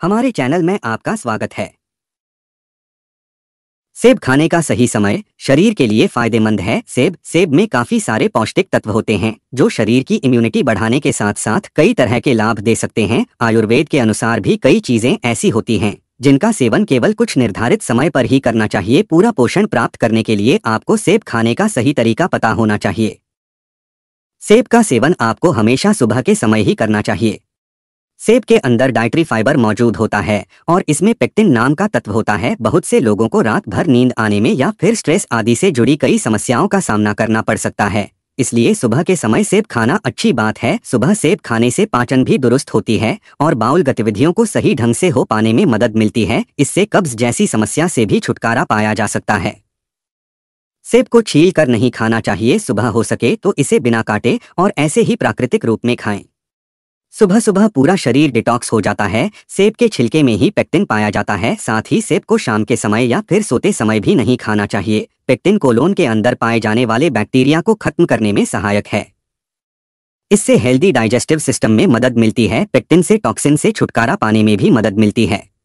हमारे चैनल में आपका स्वागत है। सेब खाने का सही समय शरीर के लिए फ़ायदेमंद है। सेब सेब में काफ़ी सारे पौष्टिक तत्व होते हैं, जो शरीर की इम्यूनिटी बढ़ाने के साथ साथ कई तरह के लाभ दे सकते हैं। आयुर्वेद के अनुसार भी कई चीज़ें ऐसी होती हैं, जिनका सेवन केवल कुछ निर्धारित समय पर ही करना चाहिए। पूरा पोषण प्राप्त करने के लिए आपको सेब खाने का सही तरीका पता होना चाहिए। सेब का सेवन आपको हमेशा सुबह के समय ही करना चाहिए। सेब के अंदर डाइट्री फाइबर मौजूद होता है और इसमें पेक्टिन नाम का तत्व होता है। बहुत से लोगों को रात भर नींद आने में या फिर स्ट्रेस आदि से जुड़ी कई समस्याओं का सामना करना पड़ सकता है। इसलिए सुबह के समय सेब खाना अच्छी बात है। सुबह सेब खाने से पाचन भी दुरुस्त होती है और बाउल गतिविधियों को सही ढंग से हो पाने में मदद मिलती है। इससे कब्ज जैसी समस्या से भी छुटकारा पाया जा सकता है। सेब को छील कर नहीं खाना चाहिए। सुबह हो सके तो इसे बिना काटे और ऐसे ही प्राकृतिक रूप में खाएँ। सुबह सुबह पूरा शरीर डिटॉक्स हो जाता है, सेब के छिलके में ही पेक्टिन पाया जाता है, साथ ही सेब को शाम के समय या फिर सोते समय भी नहीं खाना चाहिए। पेक्टिन कोलोन के अंदर पाए जाने वाले बैक्टीरिया को खत्म करने में सहायक है। इससे हेल्दी डाइजेस्टिव सिस्टम में मदद मिलती है, पेक्टिन से टॉक्सिन से छुटकारा पाने में भी मदद मिलती है।